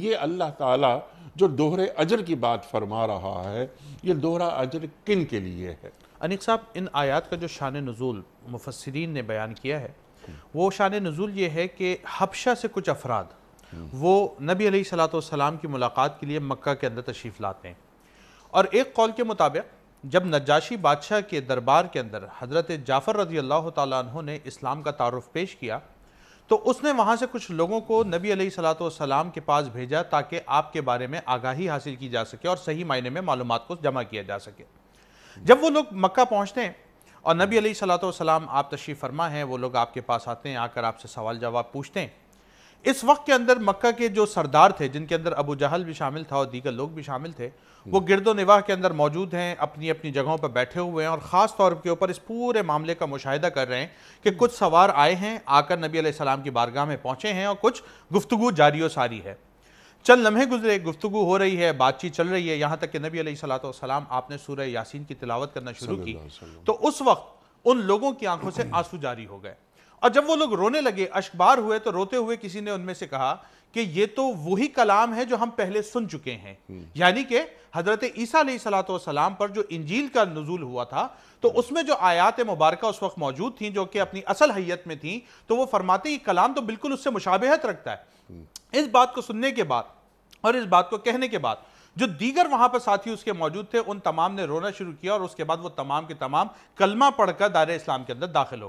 ये अल्लाह ताला जो दोहरे अजर की बात फरमा रहा है, ये दोहरा अजर किन के लिए है? अनिक साहब, इन आयात का जो शान नज़ुल मुफसरीन ने बयान किया है, वो शान नज़ुल ये है कि हबशा से कुछ अफराद वो नबी सलाम की मुलाकात के लिए मक्का के अंदर तशरीफ़ लाते हैं। और एक कौल के मुताबिक, जब नजाशी बादशाह के दरबार के अंदर हज़रत जाफ़र रज़ी अल्लाह तु ने इस्लाम का तारफ़ पेश किया तो उसने वहाँ से कुछ लोगों को नबी सलाम के पास भेजा ताकि आपके बारे में आगाही हासिल की जा सके और सही मायने में मालूम को जमा किया जा सके। जब वो लोग मक्का पहुँचते हैं और नबी सलाम आप तशरीफ़ फरमा हैं, वो लोग आपके पास आते हैं, आकर आपसे सवाल जवाब पूछते हैं। इस वक्त के अंदर मक्का के जो सरदार थे जिनके अंदर अबू जहल भी शामिल था और दीगर लोग भी शामिल थे वो गिरदो निवाह के अंदर मौजूद हैं अपनी अपनी जगहों पर बैठे हुए हैं और ख़ास तौर के ऊपर इस पूरे मामले का मुशाहिदा कर रहे हैं कि कुछ सवार आए हैं आकर नबी सलाम की बारगाह में पहुँचे हैं और कुछ गुफ्तु जारी सारी है। चल लम्हे गुजरे गुफ्तु हो रही है बातचीत चल रही है यहाँ तक कि नबी सलाम आपने सूर्य यासीन की तिलावत करना शुरू की। तो उस वक्त उन लोगों की आँखों से आँसू जारी हो गए। और जब वो लोग रोने लगे अशबार हुए तो रोते हुए किसी ने उनमें से कहा कि ये तो वही कलाम है जो हम पहले सुन चुके हैं। यानी कि हज़रत ईसा सलाम पर जो इंजील का नजूल हुआ था तो उसमें जो आयात मुबारक उस वक्त मौजूद थी जो कि अपनी असल हैत में थी तो वो फरमाते ही कलाम तो बिल्कुल उससे मुशाबहत रखता है। इस बात को सुनने के बाद और इस बात को कहने के बाद जो दीगर वहाँ पर साथी उसके मौजूद थे उन तमाम ने रोना शुरू किया और उसके बाद वो तमाम के तमाम कलमा पढ़कर दायरे इस्लाम के अंदर दाखिल हो गए।